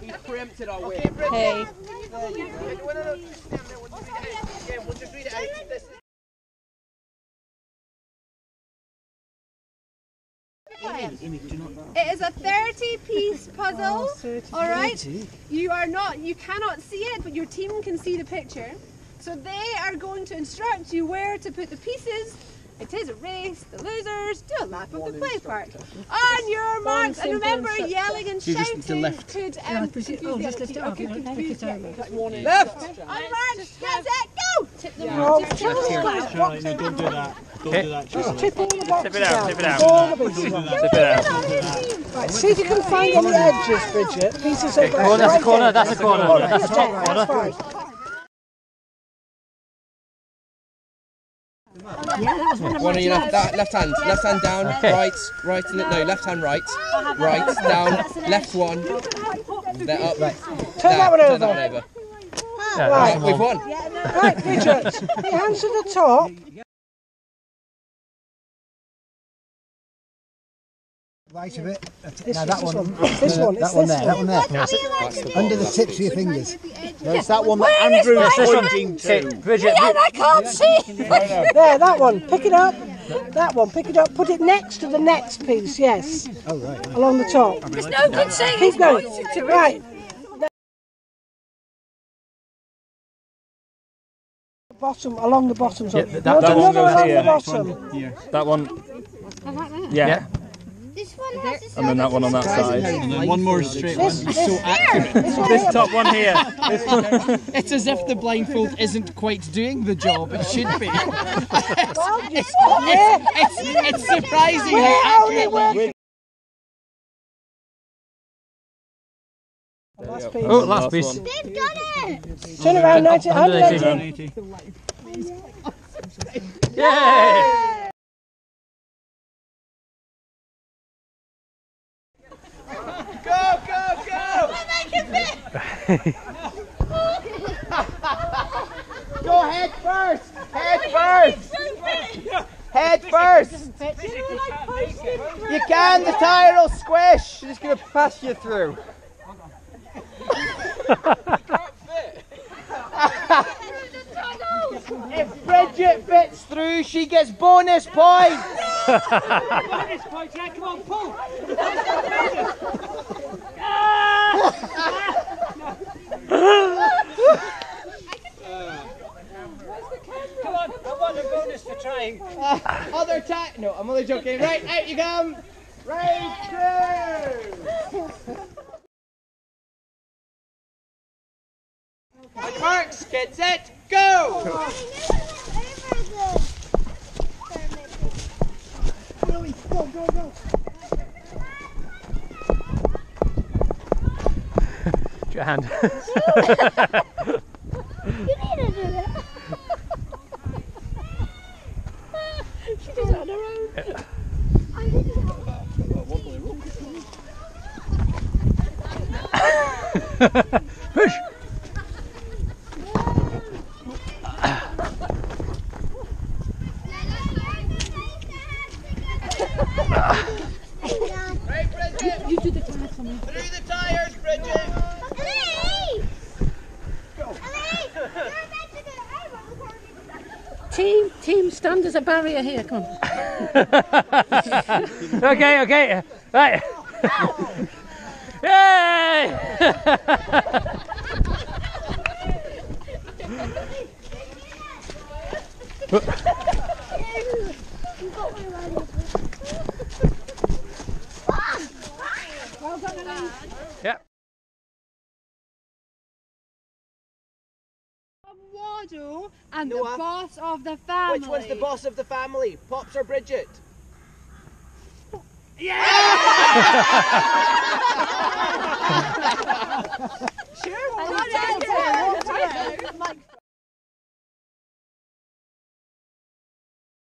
He's preempted our win. Hey. It is a 30 piece puzzle. All right. You are not, you cannot see it, but your team can see the picture. So they are going to instruct you where to put the pieces. It is a race. The losers do a lap of the play park. On your marks, and remember, yelling and shouting could um, confuse the other team- or could confuse Left! On march, get set, go! Tip them Oh, tip tip them it don't do that. Don't do that. Tristan. Tip all the Tip it out, tip it out. All the pieces out. Tip it out. Right, see if you can find any edges, Bridget. Pieces of Corner, that's a corner, that's a corner. That's a top corner. That's fine. One on your left, that, left hand, left hand down, right, right, no, left hand right, right, down, left one, then up, right. Turn that one Turn over. that one over. Yeah, Right. that's We've won. Right, Bridget. Your hands to the top. Right of it. This, Now that one. one. This one. That one there. That one there. That's the Under the tips of your fingers. No, it's that one that Andrew Andrew's this one. pointing to. Bridget, I can't see. There, that one. Pick it up. That one. Pick it up. Put it next to the next piece. Yes. Oh right. Along the top. There's no good saying Keep going. Right. Bottom, along the bottom. Yeah, that- no, that no, one no, goes along here. the bottom. that one. Yeah. This one has this And then that one on that side. And then one more straight one. This, this, this This top one here. It's as if the blindfold isn't quite doing the job it should be. Well, yes, yeah. It's, it's surprising how only accurate. working. Last piece. Oh, last piece. They've done it! Turn around, 90, 180. 180. Yay! Go, go, go! Go head first! Head first! Head first! You can, the tyre will squish! Just gonna pass you through. if Bridget fits through, she gets bonus points! Other time. No, I'm only joking. Right, out you come. Right through. My marks, get set, go! Your hand. You need to do it. she did it on her own. I didn't know. Push. You, do the tires for me. Through the tires, Bridget. Elise! Elise! You're meant to do it. I won't. Team, team, stand as a barrier here, come on. okay, okay. Right. Yay! You got my running. Well done, Elise. Yep. Waddle and Noah. the boss of the family. Which one's the boss of the family? Pops or Bridget? Sure,